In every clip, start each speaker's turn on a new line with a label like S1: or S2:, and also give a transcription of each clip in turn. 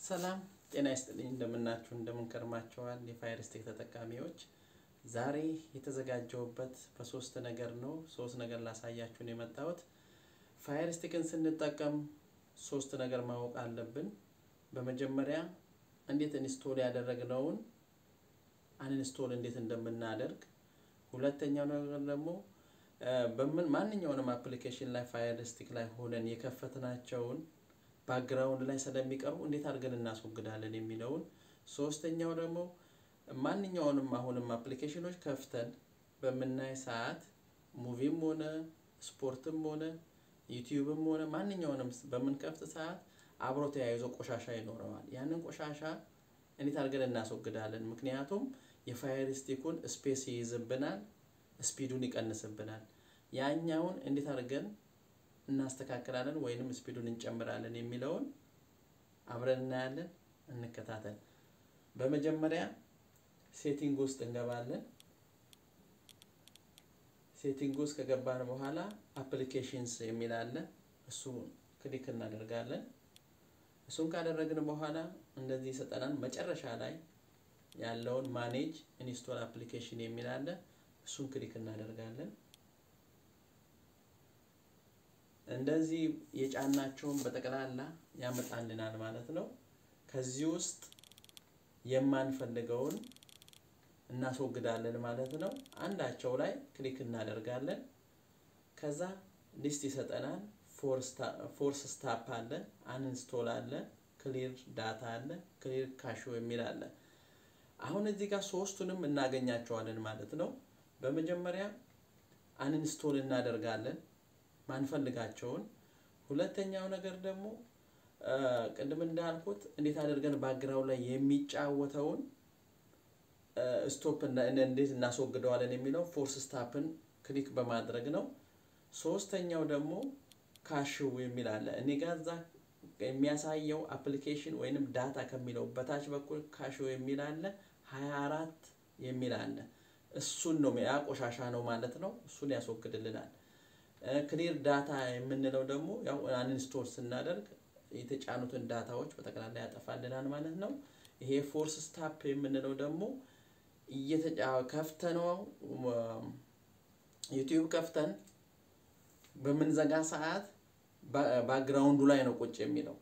S1: ሰላም ጤና ይስጥልኝ። እንደምናችሁ እንደምን ከርማችኋል የ Fire Stick ተጠቃሚዎች። ዛሬ የተዘጋጀሁበት በሶስት ነገር ነው። ሶስት ነገር ላሳያችሁ ነው የመጣሁት። Fire Stick ን ስንጠቀም ሶስት ነገር ማወቅ አለብን። በመጀመሪያ እንዴት install ያደረግነውን uninstall እንዴት እንደምናደርግ፣ ሁለተኛው ነገር ደግሞ በምን ማንኛውንም application ላይ Fire Stick ላይ ሆነን የከፈትናቸውን background ላይ ስለሚቀሩ እንዴት አድርገን እናስወግዳለን የሚለውን፣ ሶስተኛው ደግሞ ማንኛውንም አሁንም application ኦች ከፍተን በምናይ ሰዓት movie ም ሆነ ስፖርትም ሆነ YouTube ም ሆነ ማንኛውንም በምንከፍት ሰዓት አብሮ ተያይዞ ቆሻሻ ይኖረዋል። ያንን ቆሻሻ እንዴት አድርገን እናስወግዳለን? ምክንያቱም የ Fire Stick ኡን space ይይዝብናል፣ speed ኡን ይቀንስብናል። ያኛውን እንዴት አድርገን እናስተካክላለን ወይንም speed ኡን እንጨምራለን የሚለውን አብረን እናያለን። እንከታተል። በመጀመሪያ setting ውስጥ እንገባለን። setting ውስጥ ከገባን በኋላ applications የሚል አለ። እሱን click እናደርጋለን። እሱን ካደረግን በኋላ እንደዚህ ይሰጠናል። መጨረሻ ላይ ያለውን manage install application የሚል አለ። እሱን click እናደርጋለን። እንደዚህ የጫናቸውን በጠቅላላ ያመጣልናል ማለት ነው። ከዚህ ውስጥ የማንፈልገውን እናስወግዳለን ማለት ነው። አንዳቸው ላይ click እናደርጋለን። ከዛ list ይሰጠናል። force stop አለ፣ uninstall አለ፣ clear data አለ፣ clear cache የሚል አለ። አሁን እዚህ ጋር ሶስቱንም እናገኛቸዋለን ማለት ነው። በመጀመሪያ uninstall እናደርጋለን ማንፈልጋቸውን። ሁለተኛው ነገር ደግሞ ቅድም እንዳልኩት እንዴት አድርገን background ላይ የሚጫወተውን stop እንዴት እናስወግደዋለን የሚለው force stop ን click በማድረግ ነው። ሶስተኛው ደግሞ cache ው የሚል አለ። እኔ ጋር እዛ የሚያሳየው application ወይንም data ከሚለው በታች በኩል cache ው የሚል አለ፣ ሀያ አራት የሚል አለ። እሱን ነው ያ ቆሻሻ ነው ማለት ነው። እሱን ያስወግድልናል። clear data የምንለው ደግሞ ያው uninstall ስናደርግ የተጫኑትን data ዎች በጠቅላላ ያጠፋልናል ማለት ነው። ይሄ force stop የምንለው ደግሞ ከፍተነው YouTube ከፍተን በምንዘጋ ሰዓት background ኡ ላይ ነው ቁጭ የሚለው።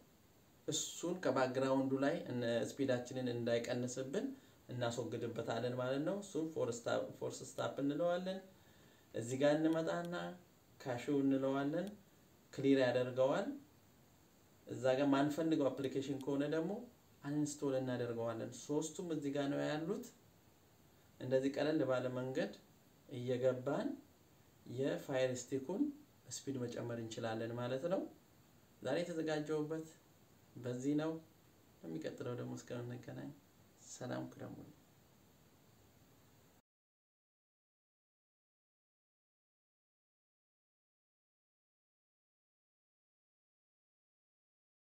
S1: እሱን ከ background ኡ ላይ speed ኣችንን እንዳይቀንስብን እናስወግድበታለን ማለት ነው። እሱን force stop እንለዋለን። እዚህ ጋር እንመጣና cache ው እንለዋለን። clear ያደርገዋል። እዛ ጋር ማንፈልገው application ከሆነ ደግሞ uninstall እናደርገዋለን። ሶስቱም እዚህ ጋር ነው ያሉት። እንደዚህ ቀለል ባለ መንገድ እየገባን የፋየር ስቲኩን ስፒድ መጨመር እንችላለን ማለት ነው። ዛሬ የተዘጋጀውበት በዚህ ነው። የሚቀጥለው ደግሞ እስከምንገናኝ ሰላም ክረሙልኝ።